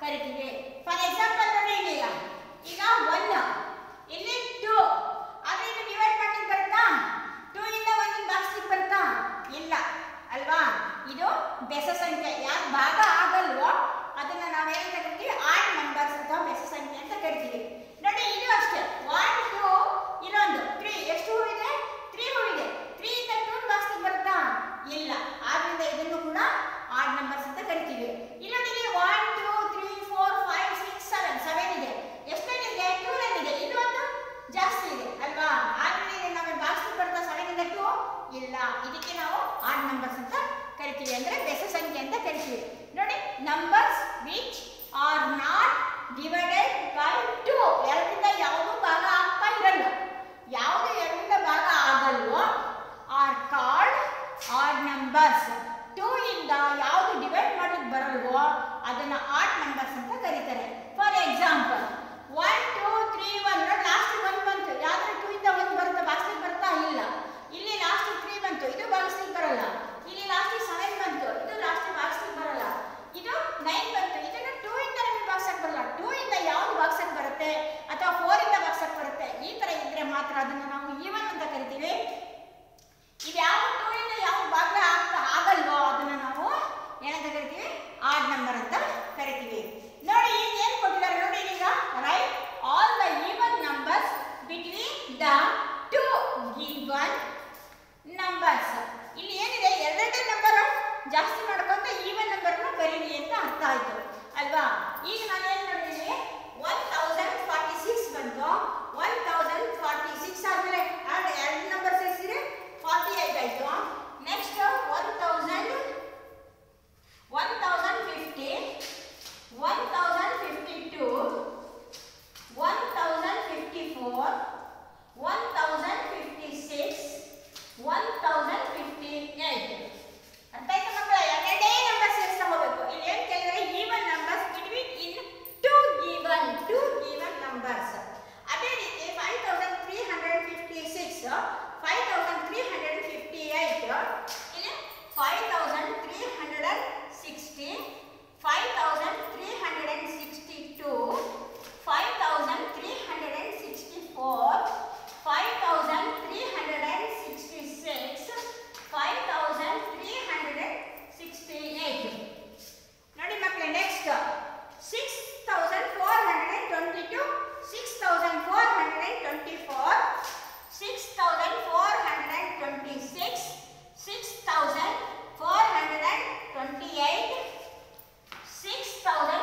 ಕರಿತೀವಿ for example ನೋಡಿ ಇಲ್ಲಿ ಈಗ ಒನ್ ಇಲ್ಲಿ ಟೂ ಆದ್ರೆ ಇದು ಡಿವೈಡ್ ಮಾಡಿ ಬರುತ್ತಾ? ಟೂ ಇಂದ ಒಂದು ಭಾಗಿಸ್ಲಿಕ್ಕೆ ಬರುತ್ತಾ? ಇಲ್ಲ. ಅಲ್ವಾ? ಇದು ಬೆಸ ಸಂಖ್ಯೆ. ಯಾಕೆ ಭಾಗ ಆಗಲ್ವೋ ಅದನ್ನ ನಾವೇನು Triandrete. 6424, 6426, 6428, 6000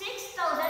6,000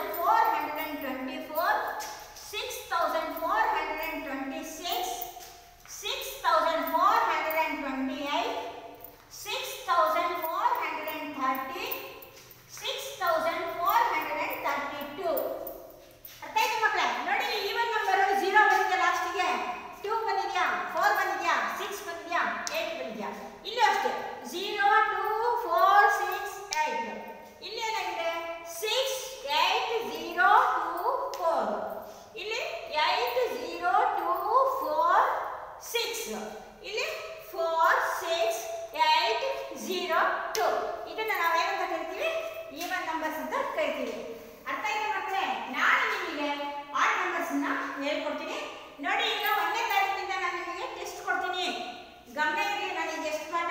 ಇಲ್ಲಿ four six eight zero two ಇದನ್ನು ನಾವೇನಂತ ಕರಿತೀವಿ? ಈವನ್ ನಂಬರ್ಸ್ ಅಂತ ಕರಿತೀವಿ. ಅರ್ಥ ಇದೆ ಮಕ್ಕಳೇ? ನಾನು ನಿಮಗೆ ಆಡ್ ನಂಬರ್ಸ್ನ ಹೇಳ್ಕೊಡ್ತೀನಿ. ನೋಡಿ ಈಗ ಒಂದನೇ ತಾರೀಕಿಂದ ನಾನು ನಿಮಗೆ ಟೆಸ್ಟ್ ಕೊಡ್ತೀನಿ. ಗಮನ ಇರಲಿ ನಾನು ಎಷ್ಟು ಪಾಠ